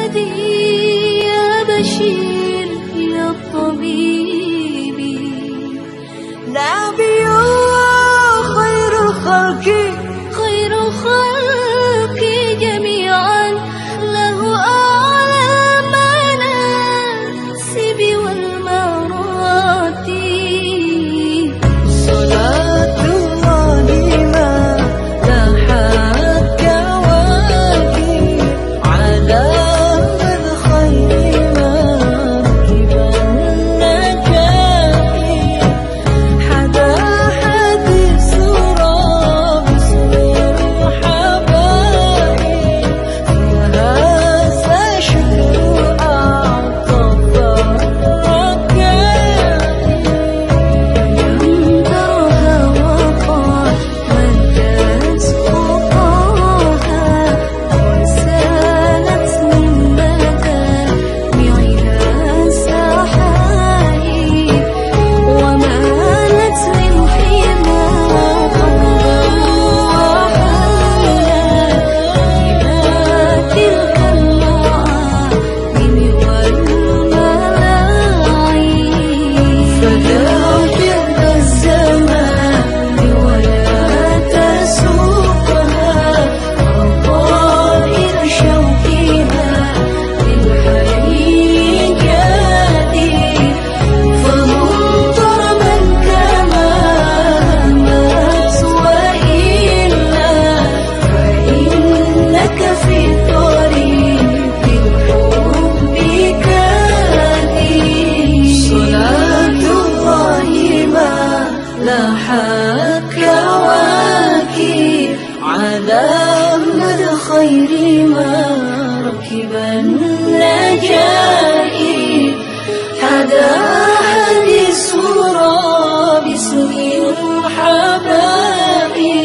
بلادي يا بشير يا طبيبي نبي خير خلقي أضحاك رواكي على أحمد خير ما ركب النجائي حدا Oh, الصورة حبائي